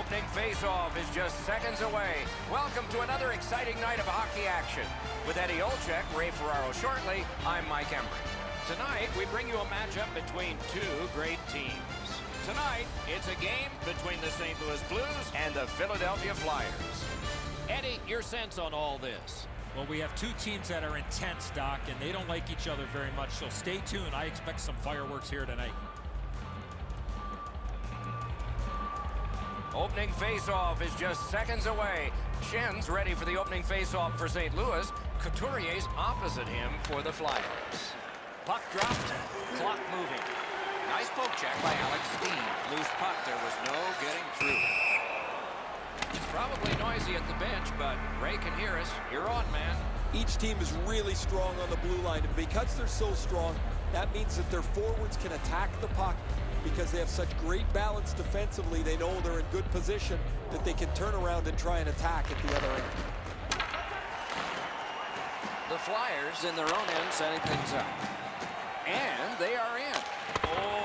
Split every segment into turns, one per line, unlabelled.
Opening face-off is just seconds away. Welcome to another exciting night of hockey action. With Eddie Olczyk, Ray Ferraro shortly, I'm Mike Emrick.
Tonight, we bring you a matchup between two great teams. Tonight, it's a game between the St. Louis Blues
and the Philadelphia Flyers.
Eddie, your sense on all this?
Well, we have two teams that are intense, Doc, and they don't like each other very much, so stay tuned. I expect some fireworks here tonight.
Opening face-off is just seconds away. Schenn's ready for the opening face-off for St. Louis. Couturier's opposite him for the Flyers.
Puck dropped, clock moving.
Nice poke check by Alex Steen.
Loose puck, there was no getting through. It's probably noisy at the bench, but Ray can hear us. You're on, man.
Each team is really strong on the blue line, and because they're so strong, that means that their forwards can attack the puck because they have such great balance defensively. They know they're in good position that they can turn around and try and attack at the other end.
The Flyers in their own end setting things up. And they are in. Oh,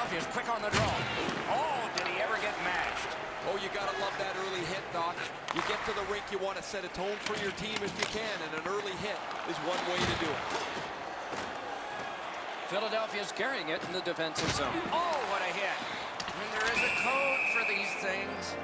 Philadelphia's quick on the draw. Oh, did he ever get mashed?
Oh, you got to love that early hit, Doc. You get to the rink, you want to set a tone for your team if you can, and an early hit is one way to do it.
Philadelphia's carrying it in the defensive zone.
Oh, what a hit. I mean, there is a code for these things.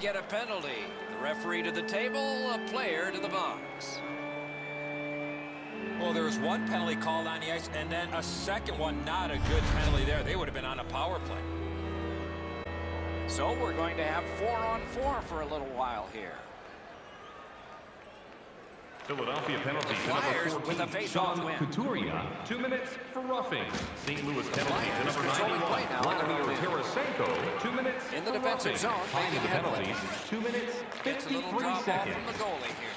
Get a penalty. The referee to the table, a player to the box.
Well, there was one penalty called on the ice, and then a second one, not a good penalty there. They would have been on a power play.
So we're going to have four on four for a little while here.
Philadelphia penalty
The
to
Flyers
number
with
14,
a face-off
Sean
win.
Couturier, two minutes for roughing. St. Louis penalty to number 91,
play now on the
Vladimir. Tarasenko, two minutes
In the
for
defensive
roughing.
zone,
Time of the penalty, two minutes,
Gets a little
53
off
seconds.
from the goalie here.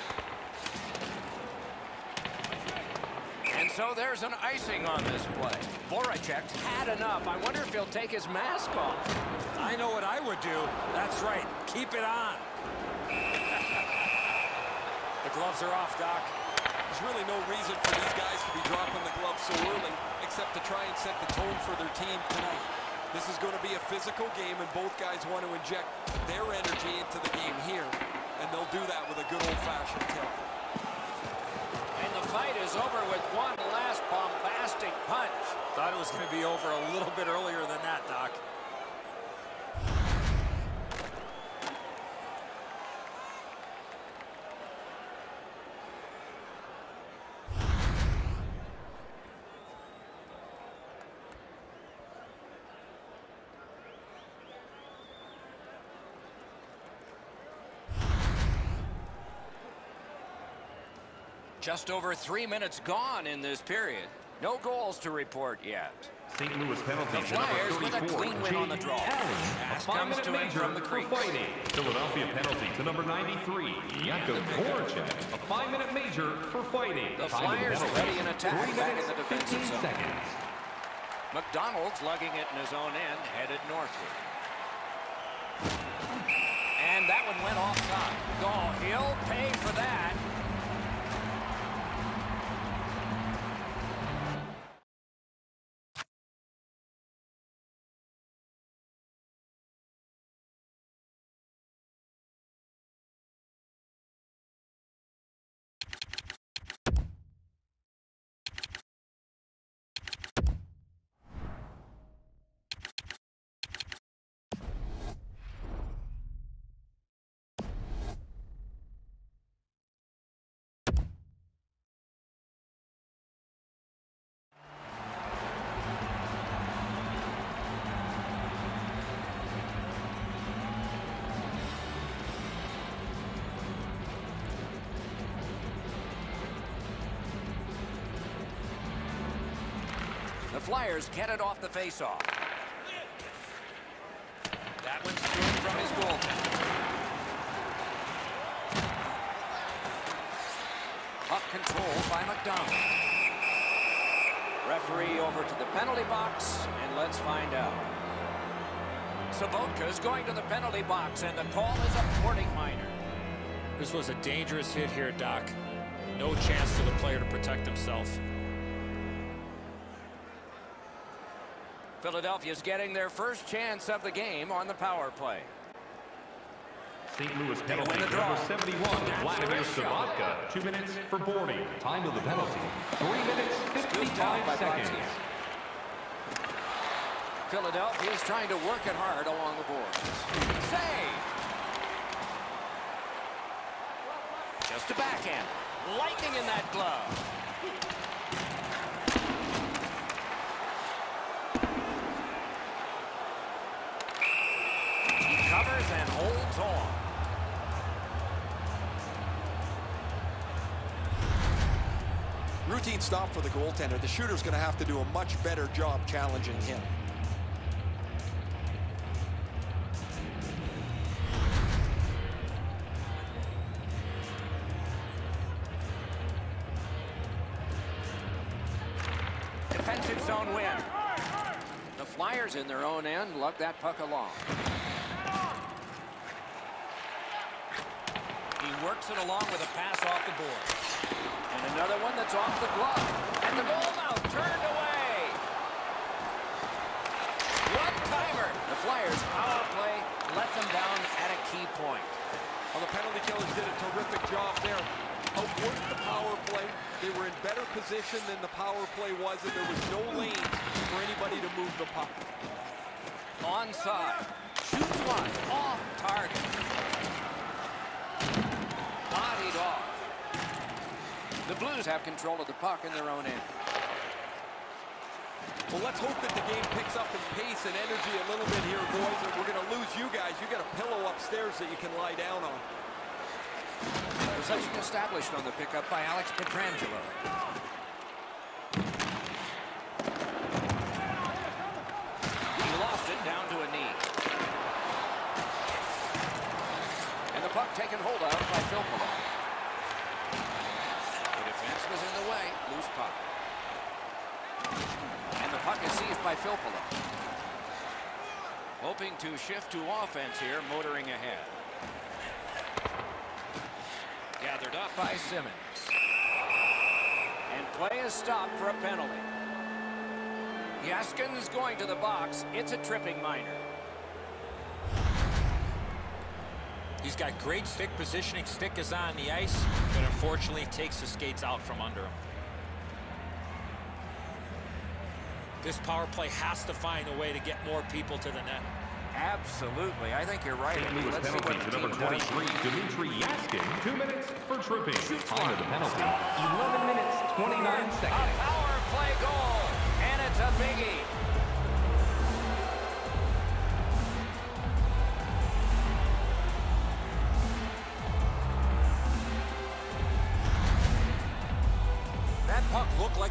And so there's an icing on this play. Voracek had enough. I wonder if he'll take his mask off.
I know what I would do. That's right. Keep it on. The gloves are off, Doc.
There's really no reason for these guys to be dropping the gloves so early except to try and set the tone for their team tonight. This is going to be a physical game, and both guys want to inject their energy into the game here, and they'll do that with a good old-fashioned tilt.
And the fight is over with one last bombastic punch.
Thought it was going to be over a little bit earlier than that, Doc.
Just over three minutes gone in this period. No goals to report yet.
St. Louis penalty
The Flyers with a
34,
clean win on the draw. Pass comes to him from the crease.
Philadelphia penalty to number 93, Jakub Voracek, a five-minute major for fighting.
The Flyers ready in attack
three
back in
minutes,
the defensive
15
zone.
seconds.
McDonald's lugging it in his own end, headed northward. And that one went offside. Oh, he'll pay for that. Get it off the faceoff. That one's through from his goal. Puck control by McDonald. Referee over to the penalty box, and let's find out. Sobotka is going to the penalty box, and the call is a boarding minor.
This was a dangerous hit here, Doc. No chance for the player to protect himself.
Philadelphia's getting their first chance of the game on the power play.
St. Louis penalty
win the draw.
number 71, Vladimir Sobotka. Two minutes for boarding. Time of the penalty, three minutes,
Scooped out
55
by
seconds.
Philadelphia is trying to work it hard along the boards. Save! Just a backhand. Lightning in that glove. He covers and on.
Routine stop for the goaltender. The shooter's going to have to do a much better job challenging him.
Defensive zone win. The Flyers in their own end lug that puck along. Works it along with a pass off the board. And another one that's off the glove. And the goal now turned away. One timer. The Flyers power play let them down at a key point.
Well, the penalty killers did a terrific job there. Outworked the power play. They were in better position than the power play was, and there was no lanes for anybody to move the puck.
Onside. Shoots one. Off target. Bodied off. The Blues have control of the puck in their own end.
Well, let's hope that the game picks up in pace and energy a little bit here, boys, and we're going to lose you guys. You got a pillow upstairs that you can lie down on.
Possession established on the pickup by Alex Pietrangelo. He lost it down to a knee. And the puck taken hold of by. The Loose puck. And the puck is seized by Filppula. Hoping to shift to offense here, motoring ahead. Gathered up by Simmonds. And play is stopped for a penalty. Jaskins going to the box. It's a tripping minor.
He's got great stick positioning. Stick is on the ice, but unfortunately takes the skates out from under him. This power play has to find a way to get more people to the net.
Absolutely. I think you're right.
St.
Let's see
penalty
what
to
the
number 23, Dmitry Jaskin. Two minutes for tripping. Time of the penalty, 11 minutes, 29
A
seconds.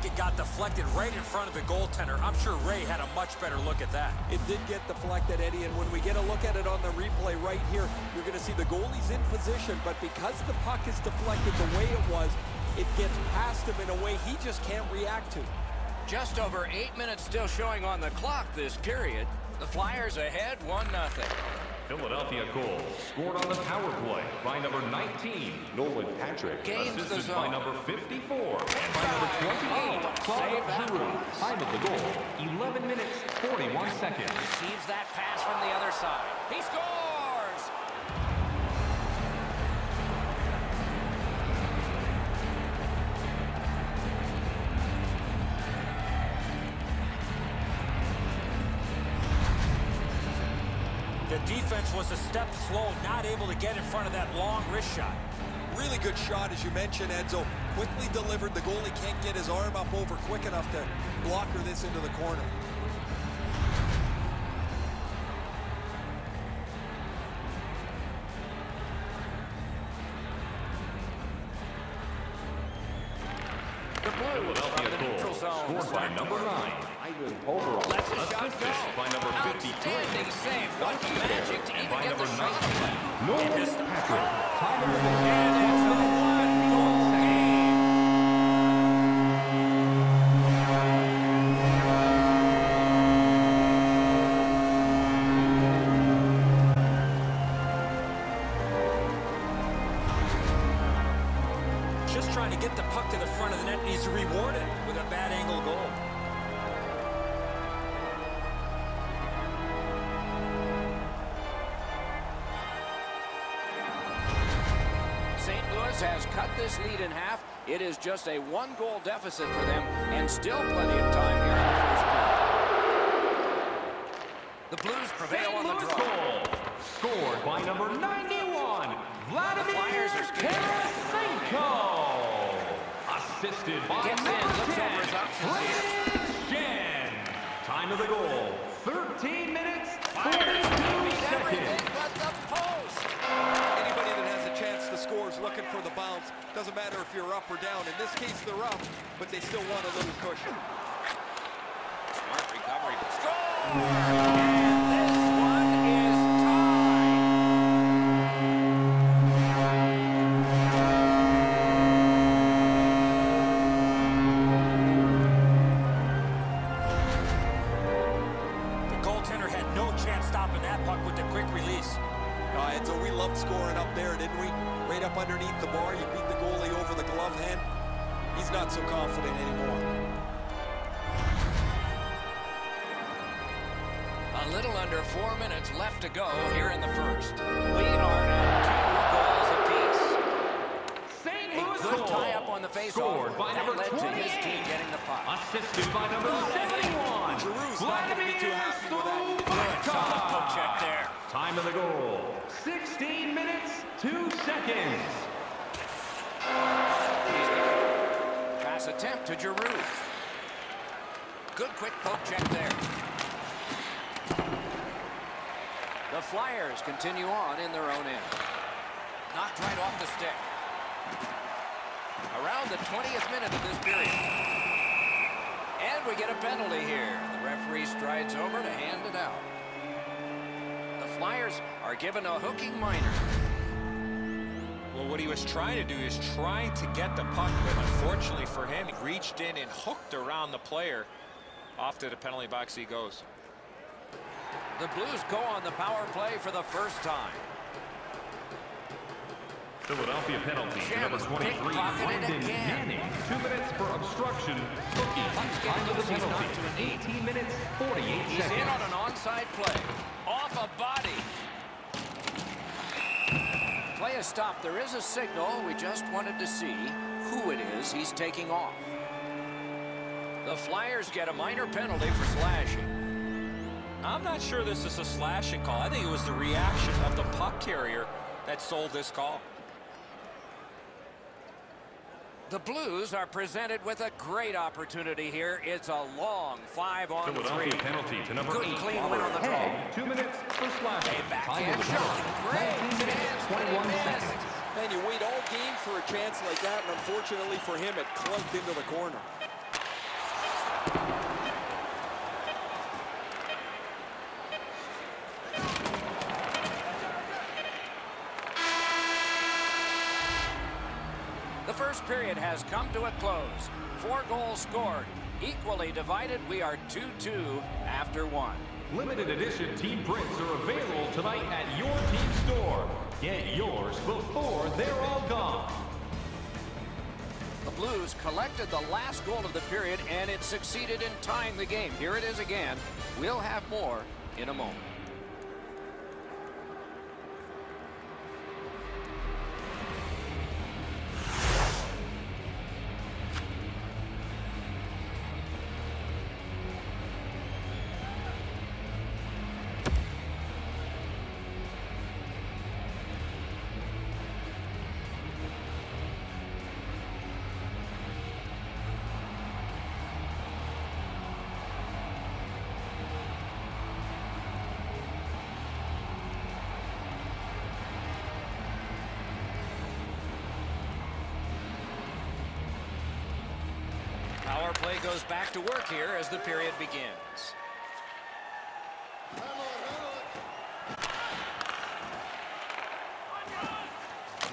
Like it got deflected right in front of the goaltender. I'm sure Ray had a much better look at that.
It did get deflected, Eddie, and when we get a look at it on the replay right here, you're going to see the goalie's in position, but because the puck is deflected the way it was, it gets past him in a way he just can't react to.
Just over eight minutes still showing on the clock this period. The Flyers ahead 1-0.
Philadelphia goal scored on the power play by number 19, Nolan Patrick.
The
assisted by number 54 and by number 28,
Oh, save
Claude Giroux. Time of the goal, 11 minutes, 41 seconds.
Receives that pass from the other side. He scores!
Defense was a step slow, not able to get in front of that long wrist shot.
Really good shot, as you mentioned, Enzo. Quickly delivered. The goalie can't get his arm up over quick enough to blocker this into the corner.
Philadelphia goal scored by number 9, Ivan Provorov.
Lets the shot
by number 53,
Outstanding save. What magic to even
by
get the
number
shot
19,
away.
Nolan Patrick. Time of the
And it's
front of the net, and he's rewarded with a bad angle goal.
St. Louis has cut this lead in half. It is just a one-goal deficit for them, and still plenty of time here in the first period. The Blues prevail
St.
on the draw.
goal. Scored by number 91, Vladimir
Flyers.
Tarasenko. Assisted by
Gets in, looks
10,
over his options here.
Time of the goal, 13 minutes, 42
Flyers beat
seconds.
but the post.
Anybody that has a chance to score is looking for the bounce. Doesn't matter if you're up or down. In this case, they're up, but they still want a little cushion.
Smart recovery.
Score!
Trying to do is trying to get the puck, but unfortunately for him, he reached in and hooked around the player. Off to the penalty box he goes.
The Blues go on the power play for the first time.
Philadelphia penalty, number 23,
pickpocketed
Brendan. Manning. Two minutes for obstruction. Hooking.
Puck's
Time
getting
of the
he's
penalty,
not to a knee.
18 minutes, 48
He's
seconds.
in on an onside play. Off a body. Play is stopped. There is a signal. We just wanted to see who it is he's taking off. The Flyers get a minor penalty for slashing.
I'm not sure this is a slashing call. I think it was the reaction of the puck carrier that sold this call.
The Blues are presented with a great opportunity here. It's a long five on three.
penalty to number
Good
8,
clean win on the draw.
Haig. Two minutes for slashing.
A
Time
backhand shot. Great chance,
21
missed.
seconds.
Man, you wait all game for a chance like that, and unfortunately for him, it clunked into the corner.
First period has come to a close. Four goals scored. Equally divided, we are 2-2 after one.
Limited edition team prints are available tonight at your team store. Get yours before they're all gone.
The Blues collected the last goal of the period, and it succeeded in tying the game. Here it is again. We'll have more in a moment. Goes back to work here as the period begins.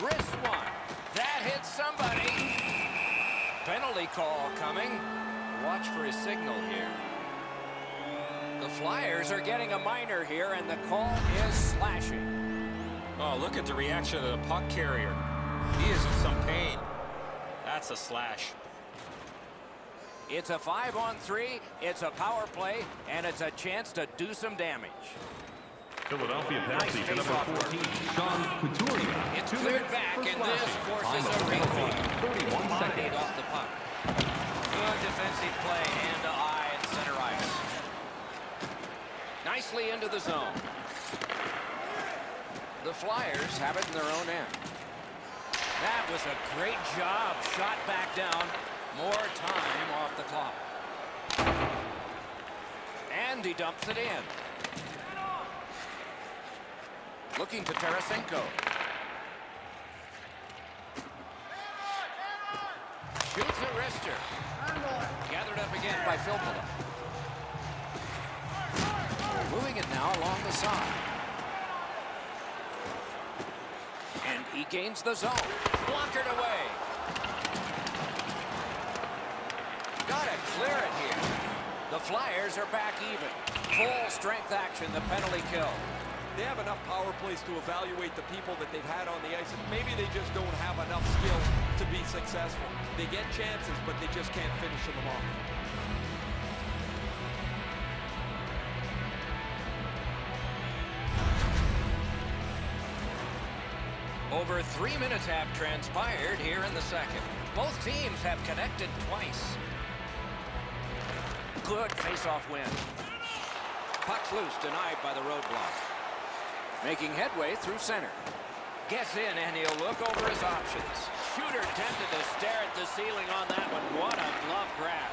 Wrist one. That hits somebody. Penalty call coming. Watch for his signal here. The Flyers are getting a minor here, and the call is slashing.
Oh, look at the reaction of the puck carrier. He is in some pain. That's a slash.
It's a five on three, it's a power play, and it's a chance to do some damage.
Philadelphia penalty
Nice
number
face-off
14, Sean Couturier.
It's cleared back, and this forces a
penalty, 31 seconds.
off the puck. Good defensive play, hand to eye and center ice. Nicely into the zone. The Flyers have it in their own end. That was a great job. Shot back down. More time off the clock. And he dumps it in. Looking to Tarasenko. Shoots a wrister. Gathered up again by Filppula. Moving it now along the side. And he gains the zone. Blockered away. Clear it here. The Flyers are back even. Full strength action, the penalty kill.
They have enough power plays to evaluate the people that they've had on the ice, and maybe they just don't have enough skill to be successful. They get chances, but they just can't finish them off.
Over three minutes have transpired here in the second. Both teams have connected twice. Face-off win. Puck's loose, denied by the roadblock. Making headway through center. Gets in, and he'll look over his options. Shooter tempted to stare at the ceiling on that one. What a glove grab.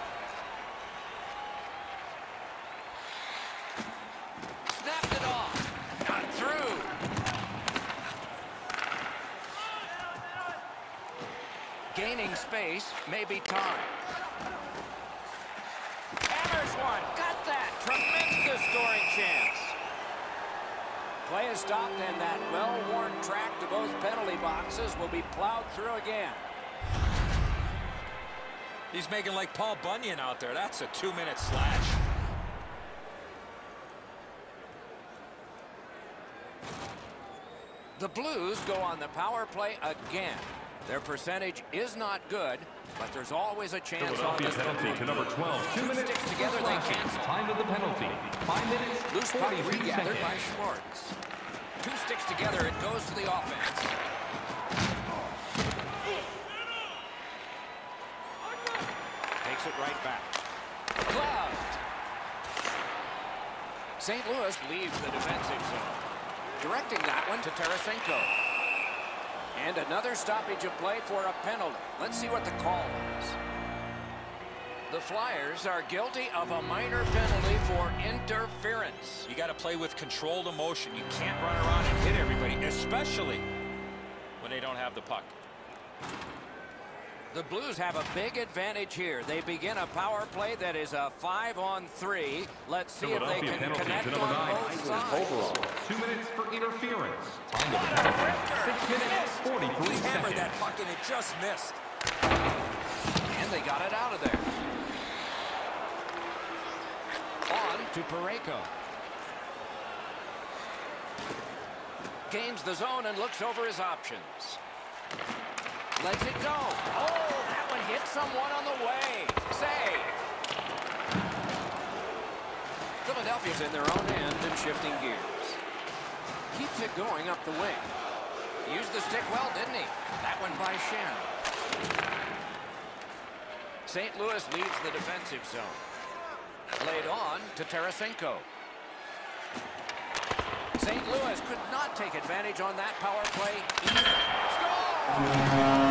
Snapped it off. Not through. Gaining space, maybe time. Hammers one. Got that. Tremendous scoring chance. Play is stopped, and that well-worn track to both penalty boxes will be plowed through again.
He's making like Paul Bunyan out there. That's a two-minute slash.
The Blues go on the power play again. Their percentage is not good, but there's always a chance on this.
penalty to number 12, two minutes
Sticks together, they cancel.
Time of the penalty, five minutes,
Loose puck regathered by Schwartz. Two sticks together, it goes to the offense. Takes it right back. Gloved. St. Louis leaves the defensive zone. Directing that one to Tarasenko. And another stoppage of play for a penalty. Let's see what the call was. The Flyers are guilty of a minor penalty for interference.
You got to play with controlled emotion. You can't run around and hit everybody, especially when they don't have the puck.
The Blues have a big advantage here. They begin a power play that is a five on three. Let's see if they can connect
to
on
nine.
both sides.
Two minutes for interference. Time of the penalty, six minutes, 43
He hammered that puck and it just missed.
And they got it out of there. On to Parayko. Gains the zone and looks over his options. Lets it go. Oh, that one hit someone on the way. Save. Philadelphia's in their own end and shifting gears. Keeps it going up the wing. Used the stick well, didn't he? That one by Schenn. St. Louis leads the defensive zone. Laid on to Tarasenko. St. Louis could not take advantage on that power play either. Score!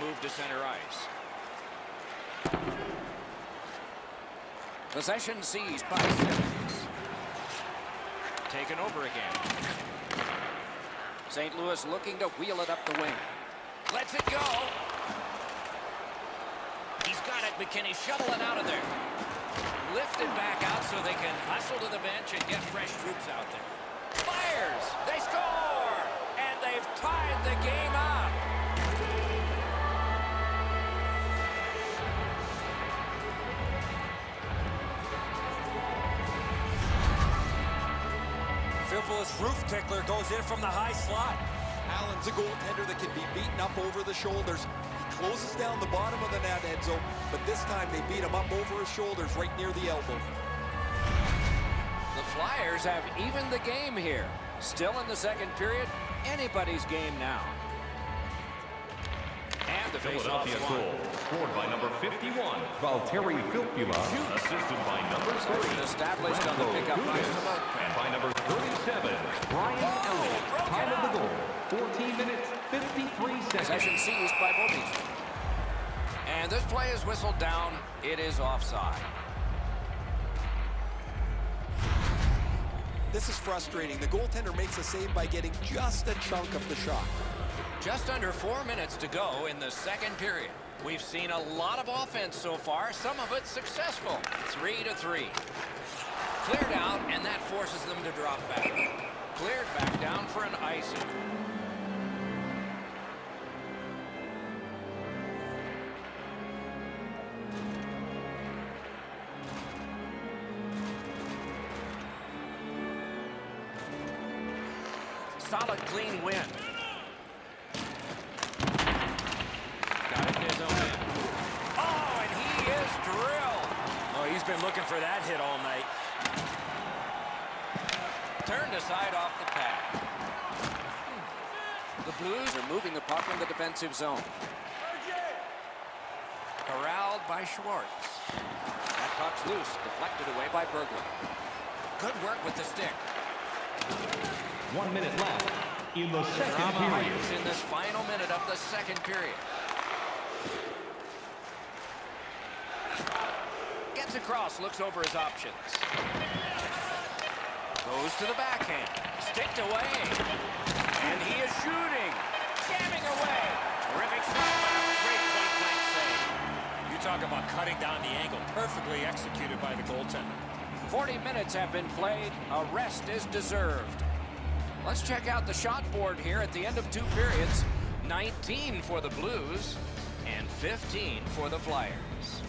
Flyers move to center ice. Possession seized by Simmonds. Taken over again. St. Louis looking to wheel it up the wing. Lets it go. He's got it, McKinney. Shovel it out of there. Lifted back out so they can hustle to the bench and get fresh troops out there. Fires! They score! And they've tied the game up.
Filppula's roof tickler goes in from the high slot.
Allen's a goaltender that can be beaten up over the shoulders. He closes down the bottom of the net, Enzo, but this time they beat him up over his shoulders right near the elbow.
The Flyers have even the game here. Still in the second period, anybody's game now. And the
Philadelphia goal scored by number 51, Valtteri Filppula, assisted by number 3,
Established on the pickup by
Gudas,
Sorokin.
and by number 37, Brian Elliott. Time of the goal, 14 minutes, 53 seconds.
Possession seized by Bobby. And this play is whistled down. It is offside.
This is frustrating. The goaltender makes a save by getting just a chunk of the shot.
Just under four minutes to go in the second period. We've seen a lot of offense so far, some of it successful. Three to three. Cleared out, and that forces them to drop back. Cleared back down for an icing. Defensive zone. Corralled by Schwartz. That puck's loose, deflected away by Berglund. Good work with the stick.
One minute left in the second
Drama
period.
in this final minute of the second period. Gets across, looks over his options. Goes to the backhand. Sticked away. And he is shooting. Jamming away. Terrific shot. Great save.
You talk about cutting down the angle. Perfectly executed by the goaltender.
40 minutes have been played. A rest is deserved. Let's check out the shot board here at the end of two periods. 19 for the Blues and 15 for the Flyers.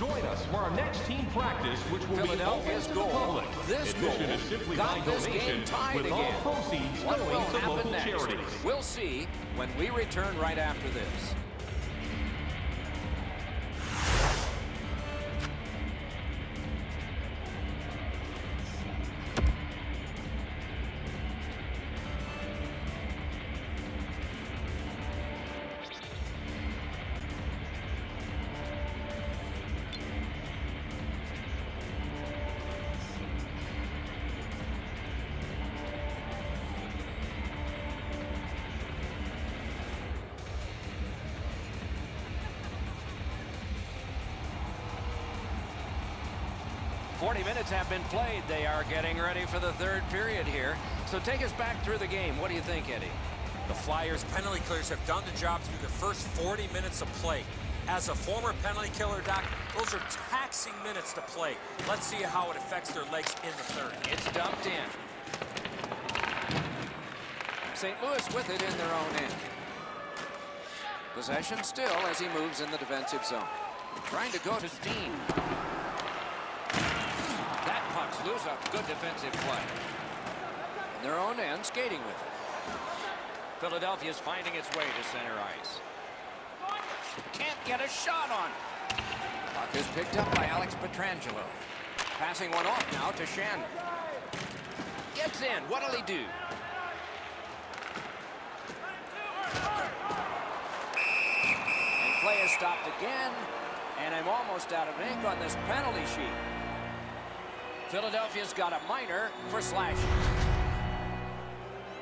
Join us for our next team practice, which will be open to the public.
This
Admission
goal
is simply
got
by
this
donation,
game tied
with
again.
all proceeds
What will
going to
happen
local
next?
charities.
We'll see when we return right after this. Minutes have been played. They are getting ready for the third period here. So take us back through the game. What do you think, Eddie?
The Flyers penalty killers have done the job through the first 40 minutes of play. As a former penalty killer, Doc, those are taxing minutes to play. Let's see how it affects their legs in the third.
It's dumped in. St. Louis with it in their own end. Possession still as he moves in the defensive zone. Trying to go to Steen. Lose a good defensive play. In their own end, skating with it. Philadelphia's finding its way to center ice. Can't get a shot on. Puck is picked up by Alex Pietrangelo. Passing one off now to Shannon. Gets in. What'll he do? And play is stopped again. And I'm almost out of ink on this penalty sheet. Philadelphia's got a minor for slashing.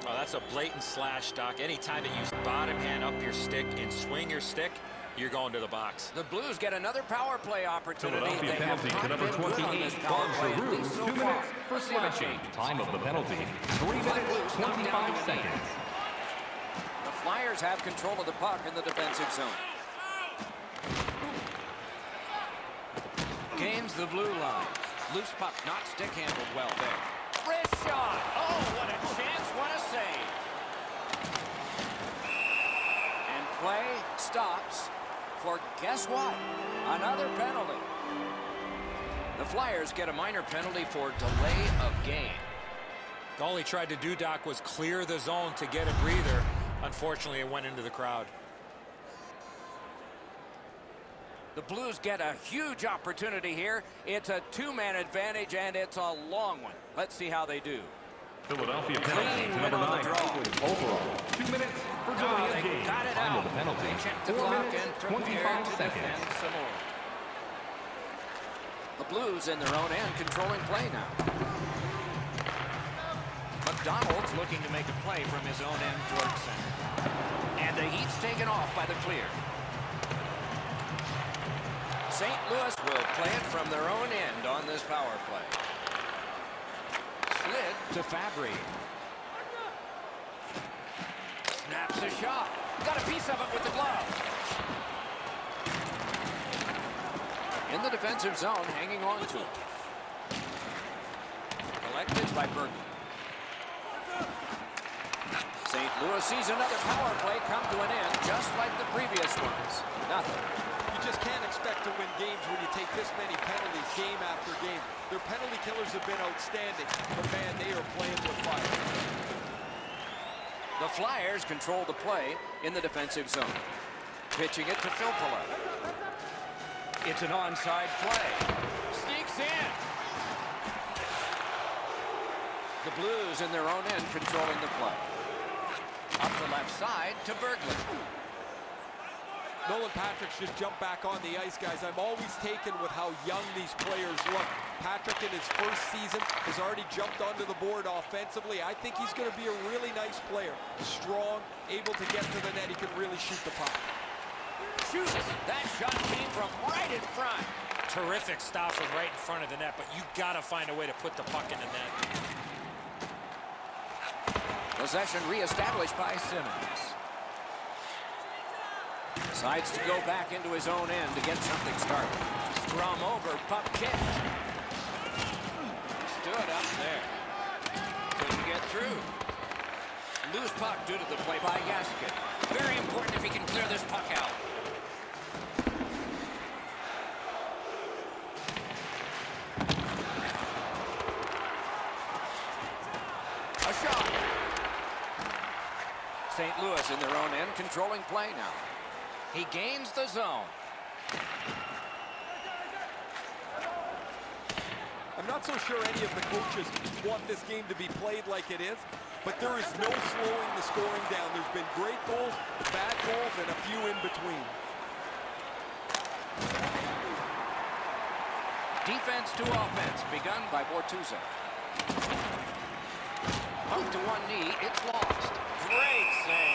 Oh, that's a blatant slash, Doc. Anytime that you bottom hand up your stick and swing your stick, you're going to the box.
The Blues get another power play opportunity.
Philadelphia
They have
penalty
not
to number
been good on this
28,
power
Don
play,
Giroux.
so
Two minutes for
Let's see what
slashing. Time of the penalty, 3 minutes,
Blues knocked down
25 seconds.
The Flyers have control of the puck in the defensive zone. Gains the blue line. Loose puck, not stick handled well there. Wrist shot. Oh, what a chance. What a save. And play stops for guess what? Another penalty. The Flyers get a minor penalty for delay of game.
All he tried to do, Doc, was clear the zone to get a breather. Unfortunately, it went into the crowd.
The Blues get a huge opportunity here. It's a two-man advantage, and it's a long one. Let's see how they do.
Philadelphia penalty number
on the
9.
draw.
Overall, 2 minutes for ah,
Oh,
Joey
they
Edgate.
got it
Time
out.
the penalty,
They check the
4
clock
minutes,
and prepare
25
to
seconds.
defend some more. The Blues in their own end controlling play now. McDonald's looking to make a play from his own end towards center. And the heat's taken off by the clear. St. Louis will play it from their own end on this power play. Slid to Fabry. Snaps a shot. Got a piece of it with the glove. In the defensive zone, hanging on to it. Collected by Bergen. St. Louis sees another power play come to an end, just like the previous ones. Nothing.
You just can't expect to win games when you take this many penalties game after game. Their penalty killers have been outstanding, but man, they are playing with fire.
The Flyers control the play in the defensive zone. Pitching it to Filppula. It's an onside play. Sneaks in. The Blues in their own end controlling the play. Up the left side to Berglund.
Nolan Patrick's just jumped back on the ice, guys. I'm always taken with how young these players look. Patrick in his first season has already jumped onto the board offensively. I think he's going to be a really nice player. Strong, able to get to the net. He can really shoot the puck.
Shoots. That shot came from right in front.
Terrific stop from right in front of the net, but you got to find a way to put the puck in the net.
Possession reestablished by Simmonds. Decides to go back into his own end to get something started. Scrum over, puck kicked. Stood up there. Couldn't get through. Loose puck due to the play by Gaskin. Very important if he can clear this puck out. A shot. St. Louis in their own end, controlling play now. He gains the zone.
I'm not so sure any of the coaches want this game to be played like it is, but there is no slowing the scoring down. There's been great goals, bad goals, and a few in between.
Defense to offense, begun by Bortuzzo. Puck to one knee, it's lost. Great save.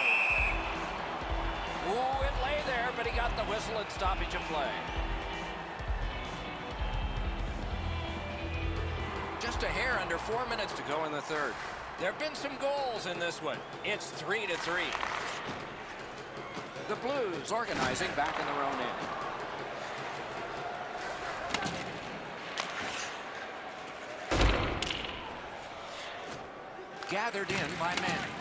Ooh, it lay there, but he got the whistle and stoppage of play. Just a hair under four minutes to go in the third. There have been some goals in this one. It's three to three. The Blues organizing back in their own end. Gathered in by Manning.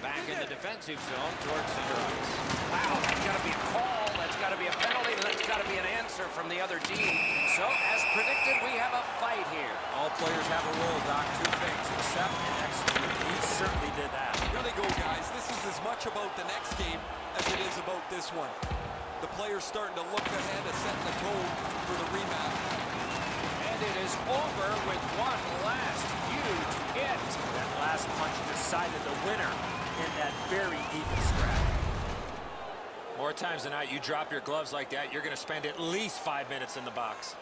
Back in the defensive zone towards center ice. Wow, that's got to be a call. That's got to be a penalty. That's got to be an answer from the other team. So, as predicted, we have a fight here.
All players have a role, Doc. Two things, accept and execute. He certainly did that.
Here they go, guys. This is as much about the next game as it is about this one. The players starting to look ahead and setting the tone for the rematch.
And it is over with one last huge hit.
That last punch decided the winner in that very even scrap.
More times than not, you drop your gloves like that, you're going to spend at least five minutes in the box.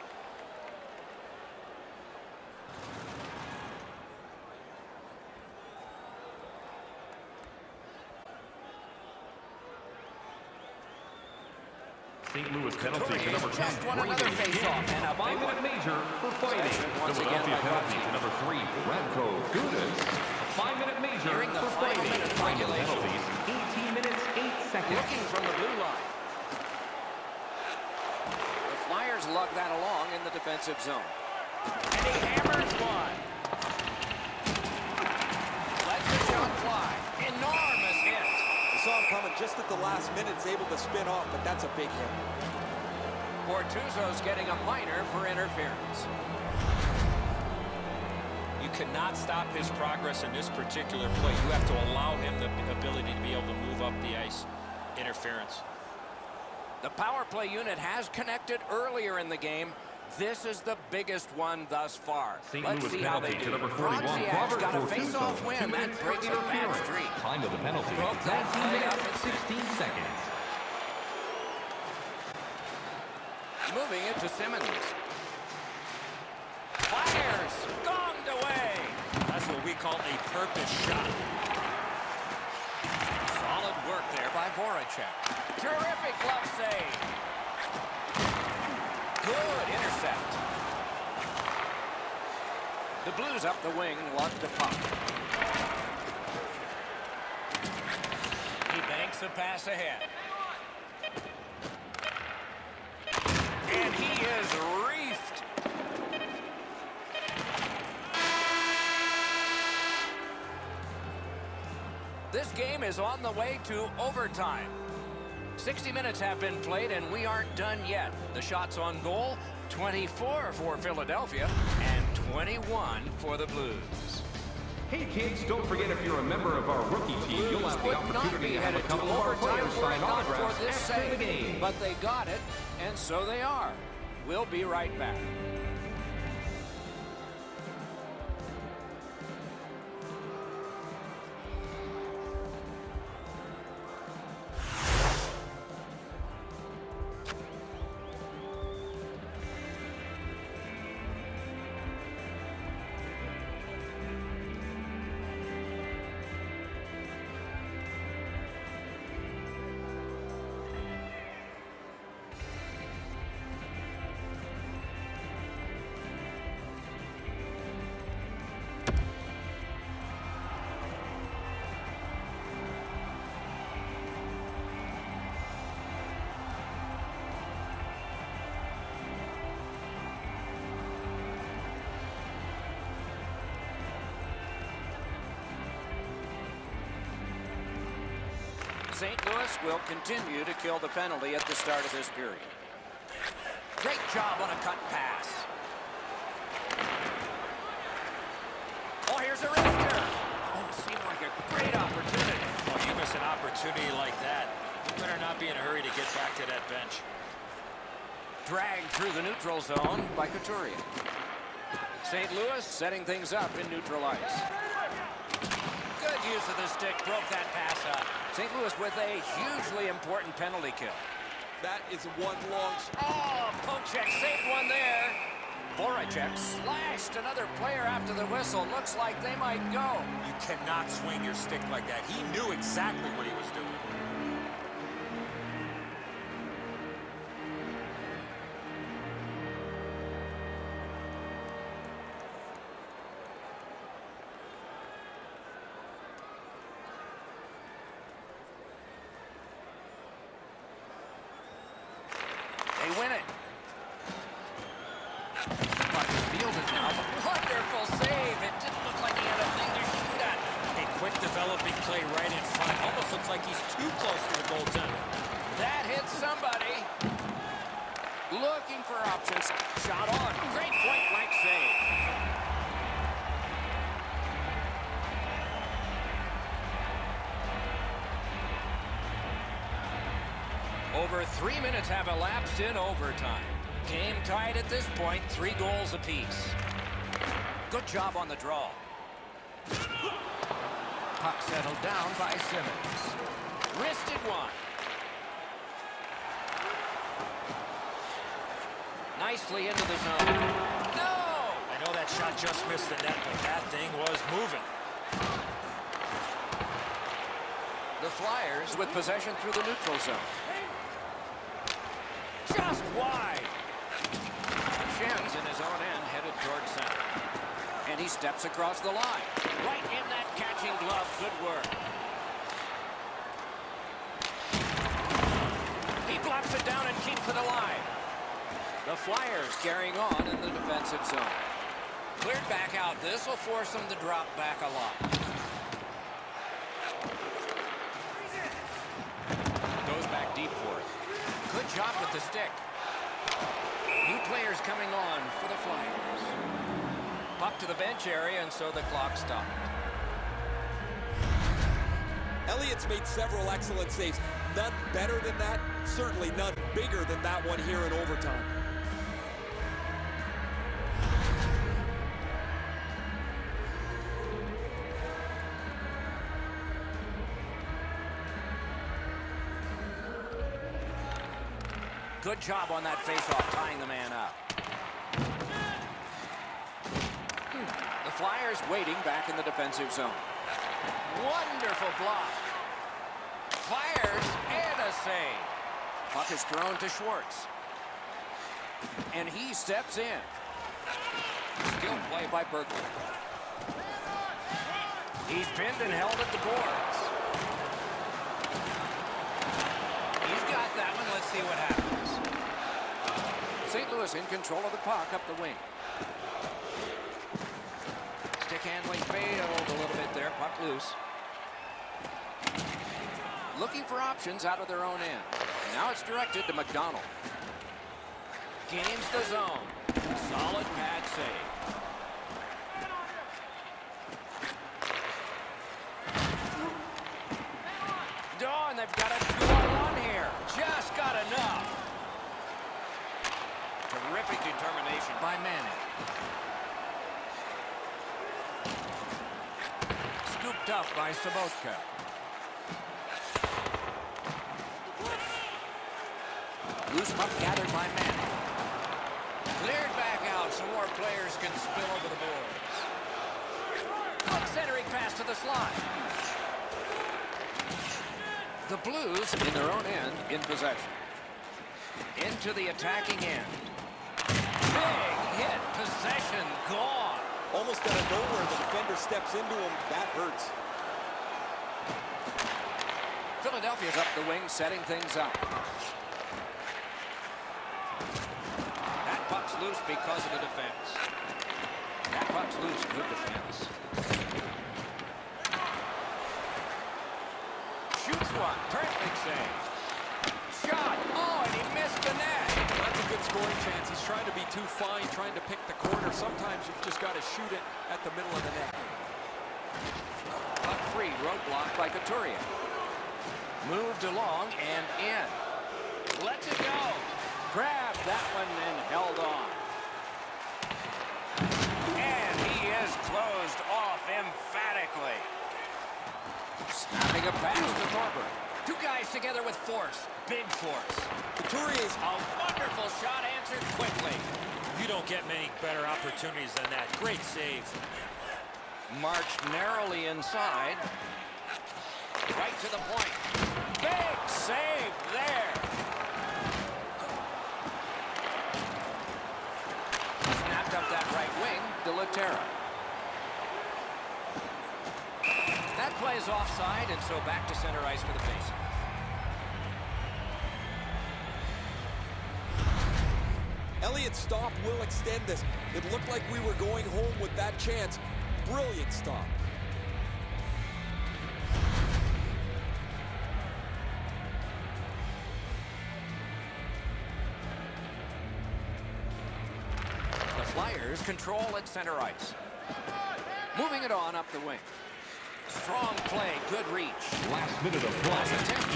St. Louis penalty to number 10,
just another
King.
face-off, and a big
Five-minute
one.
major for fighting.
Possession once again
Philadelphia penalty
Bobsey.
to number 3, Radko Gudas. A five-minute major
Nearing the
for
final
fighting.
minute of regulation.
penalties, 18 minutes, 8 seconds.
Looking from the blue line. The Flyers lug that along in the defensive zone. And he hammers one. Lets the shot fly. Enormous hit.
You saw him coming just at the last minute, is able to spin off, but that's a big hit.
Bortuzzo's getting a minor for interference.
You cannot stop his progress in this particular play. You have to allow him the ability to be able to move up the ice. Interference.
The power play unit has connected earlier in the game. This is the biggest one thus far.
St.
Let's
Louis
see how they do.
to number 41,
Bronziak's
Robert
got a face-off win. That breaks a bad streak.
Time of the penalty,
Broke that
19
play up at
16 seconds.
Moving it to Simmonds. Fires! Gonged away!
That's what we call a purpose shot.
Solid work there by Voracek. Terrific glove save. Good intercept. The Blues up the wing, lug the puck. He banks a pass ahead. And he is This game is on the way to overtime. 60 minutes have been played, and we aren't done yet. The shots on goal, 24 for Philadelphia and 21 for the Blues.
Hey kids, don't forget if you're a member of our rookie team, you'll have the opportunity
be
to have a couple of our
overtime
players sign autographs after the game.
But they got it, and so they are. We'll be right back. St. Louis will continue to kill the penalty at the start of this period. Great job on a cut pass. Oh, here's a rifter. Oh, seemed like a great opportunity.
Oh, you miss an opportunity like that. You better not be in a hurry to get back to that bench.
Dragged through the neutral zone by Couturier. St. Louis setting things up in neutral ice. Good use of the stick, broke that pass up. St. Louis with a hugely important penalty kill.
That is one long...
Oh, Pocek saved one there. Voracek slashed another player after the whistle. Looks like they might go.
You cannot swing your stick like that. He knew exactly what he was doing.
They win it. Puck is fielded now. Wonderful save. It didn't look like he had a thing to shoot at.
A quick developing play right in front. Almost looks like he's too close to the goaltender.
That hit somebody. Looking for options. Shot on. Great point blank save. Over three minutes have elapsed in overtime. Game tied at this point, three goals apiece. Good job on the draw. Puck settled down by Simmonds. Wristed one. Nicely into the zone. No!
I know that shot just missed the net, but that thing was moving.
The Flyers with possession through the neutral zone. Wide. Schenn in his own end headed towards center. And he steps across the line. Right in that catching glove. Good work. He blocks it down and keeps it alive. The Flyers carrying on in the defensive zone. Cleared back out. This will force them to drop back a lot. Goes back deep for it. Good job with the stick. New players coming on for the Flyers. Up to the bench area, and so the clock stopped.
Elliott's made several excellent saves. None better than that. Certainly none bigger than that one here in overtime.
Job on that faceoff, tying the man up. Hmm. The Flyers waiting back in the defensive zone. Wonderful block. Fires and a save. Puck is thrown to Schwartz. And he steps in. Skill play by Berkeley. He's pinned and held at the boards. He's got that one. Let's see what happens. St. Louis in control of the puck up the wing. Stick handling failed a little bit there. Puck loose. Looking for options out of their own end. Now it's directed to MacDonald. Gains the zone. Solid pad save. They've got a two-on-one here. Just got enough. Terrific determination by Manning. Scooped up by Sobotka. Loose puck gathered by Manning. Cleared back out so more players can spill over the boards. Good centering pass to the slot. The Blues in their own end in possession. Into the attacking end. Big hit, possession gone.
Almost out of nowhere, the defender steps into him. That hurts.
Philadelphia's up the wing, setting things up. That puck's loose because of the defense. That puck's loose, good defense. Shoots one, perfect save. Shot, oh, and he missed the net.
That's a good scoring chance. He's trying to be too fine, trying to pick the corner. Sometimes you've just got to shoot it at the middle of the net.
Puck free, roadblock by Couturier. Moved along and in. Lets it go. Grabbed that one and held on. And he is closed off emphatically. Snapping a pass to Thorburn. Two guys together with force. Big force.
Couturier's
A wonderful shot answered quickly.
You don't get many better opportunities than that. Great save.
Marched narrowly inside. Right to the point. Big save there. Snapped up that right wing, De La Terra. That plays offside, and so back to center ice for the face.
Elliott's stop will extend this. It looked like we were going home with that chance. Brilliant stop.
The Flyers control at center ice. Moving it on up the wing. Strong play, good reach.
Last minute of play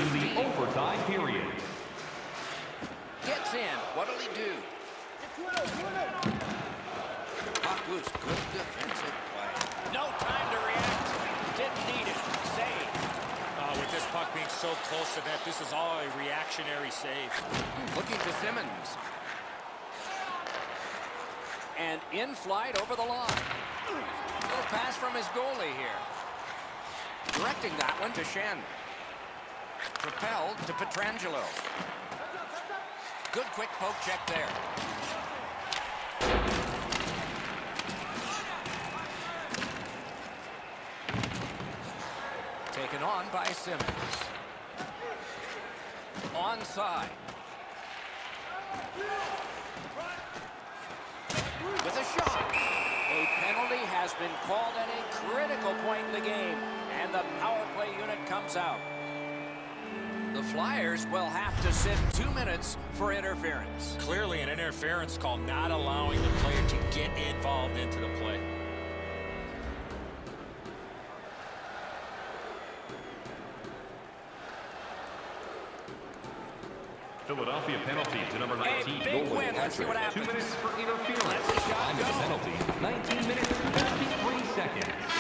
in the overtime period.
Gets in. What'll he do? Puck loose. Good defensive play. No time to react. Didn't need it. Save.
Uh, with this puck being so close to net, this is all a reactionary save.
Looking to Simmonds. And in flight over the line. Little pass from his goalie here. Directing that one to Schenn. Propelled to Pietrangelo. Good quick poke check there. Taken on by Simmonds. Onside. With a shot. A penalty has been called at a critical point in the game, the power play unit comes out. The Flyers will have to sit two minutes for interference.
Clearly an interference call, not allowing the player to get involved into the play.
Philadelphia penalty to number 19 A
big
goalie
win. Let's see what
Patrick. Two minutes for interference.
Let's see
Time of the penalty, 19 minutes, 53 seconds.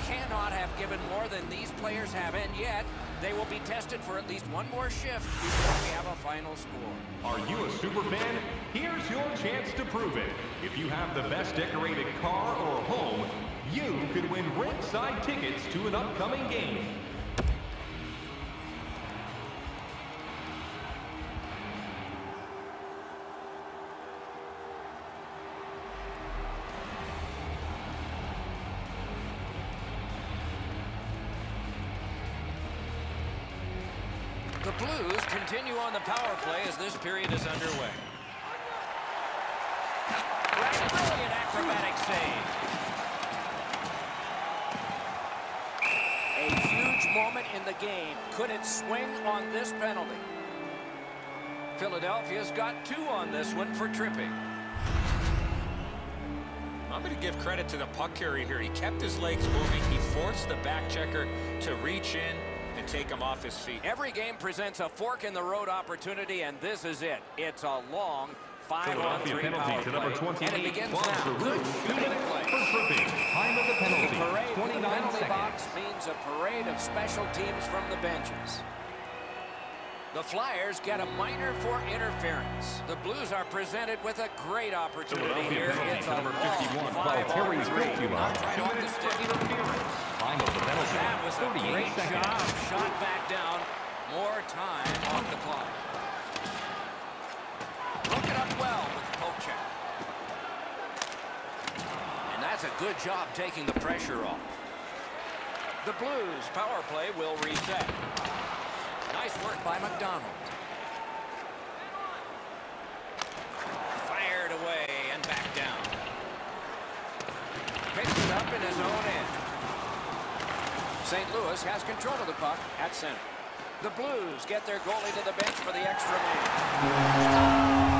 Cannot have given more than these players have, and yet they will be tested for at least one more shift before we have a final score.
Are you a super fan? Here's your chance to prove it. If you have the best decorated car or home, you could win ringside tickets to an upcoming game.
Play as this period is underway. Brilliant acrobatic save. A huge moment in the game. Could it swing on this penalty? Philadelphia's got two on this one for tripping.
I'm going to give credit to the puck carrier here. He kept his legs moving. He forced the back checker to reach in and take him off his feet.
Every game presents a fork in the road opportunity, and this is it. It's a long
Philadelphia
five-on-three
penalty
power
to number
play.
28,
And it begins
Claude
now.
Giroux,
Good shooting play.
for tripping. Time of the penalty,
Parade from the
29
penalty
seconds.
box means a parade of special teams from the benches. The Flyers get a minor for interference. The Blues are presented with a great opportunity here. It's a
number 51,
five
Valtteri
on three.
Filppula.
Knocked right
Two
the
minutes for interference. Time of the penalty,
That was a
38
great
seconds.
job. Shot back down. More time on the clock. Broke it up well with check. And that's a good job taking the pressure off. The Blues power play will reset. Nice work by MacDonald. Fired away and back down. Picks it up in his own end. St. Louis has control of the puck at center. The Blues get their goalie to the bench for the extra man.